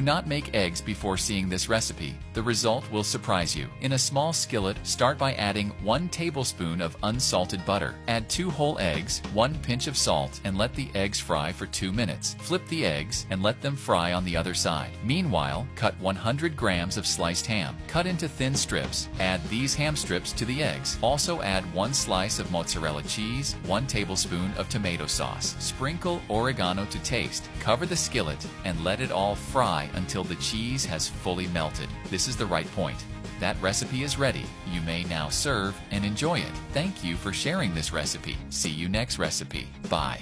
Do not make eggs before seeing this recipe. The result will surprise you. In a small skillet, start by adding 1 tablespoon of unsalted butter. Add 2 whole eggs, 1 pinch of salt, and let the eggs fry for 2 minutes. Flip the eggs and let them fry on the other side. Meanwhile, cut 100 grams of sliced ham. Cut into thin strips. Add these ham strips to the eggs. Also add 1 slice of mozzarella cheese, 1 tablespoon of tomato sauce. Sprinkle oregano to taste. Cover the skillet and let it all fry until the cheese has fully melted. This is the right point. That recipe is ready. You may now serve and enjoy it. Thank you for sharing this recipe. See you next recipe. Bye.